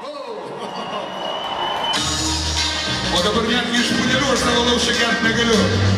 O dabar netgi iš pudelių aš savo laušę gert negaliu.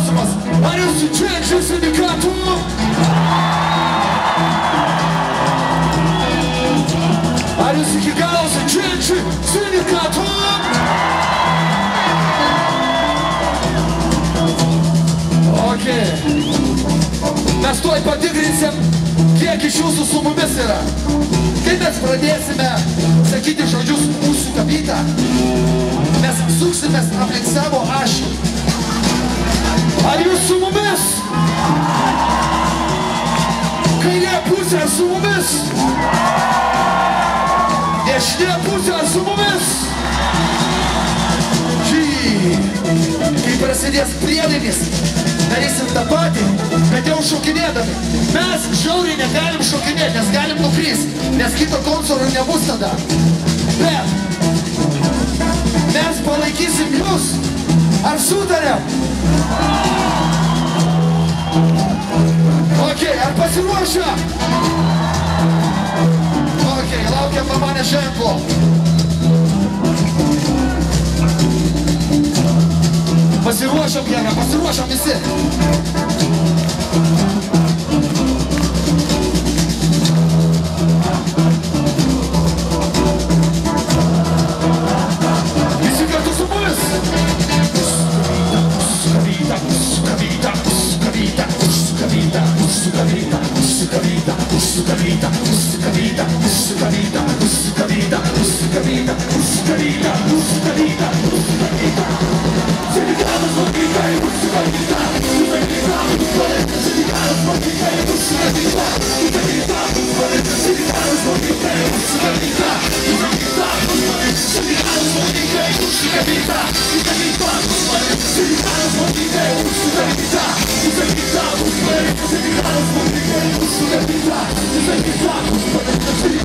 Klausimas. Ar jūs sudžiančių sindikatų? Ar jūs iki galo sudžiančių sindikatų? Ok. Mes tuoj patikrinsim, kiek iš jūsų su mumis yra. Kai mes pradėsime sakyti žodžius mūsų kabytą, mes suksimės aplink savo ašį. Ar jūs su mumis? Kairė pusė su mumis? Dešinė pusė su mumis? Žy, kai prasidės priedainis, darysim tą patį, bet jau šokinėdami. Mes žiauriai negalim šokinėti, nes galim nukristi, nes kito konsoro nebus tada. Ok, ar pasiruošę? Ok, laukiam pamanę ženklo. Pasiruošam, Jėga, pasiruošam. Visi 薄かびた薄かびた薄かびた薄かびた薄かびた薄かびた薄かびた薄かびた。セリカのその機械薄かびた薄かびた薄かびたセリカのその機械薄かびた薄かびた薄かびたセリカのその機械薄かびた薄かびた薄かびたセリカのその機械薄かびた薄かびた薄かびたセリカのその機械薄かびた薄かびた Seni kalsın bir kere bu süre bir daha Size bir daha Bana da seni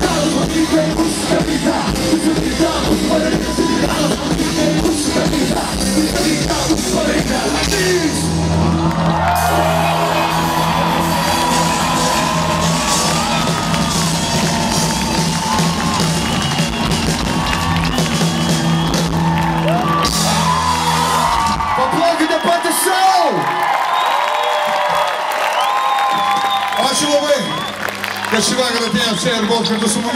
Festival Gratinha Cheia, o golpe do Sumo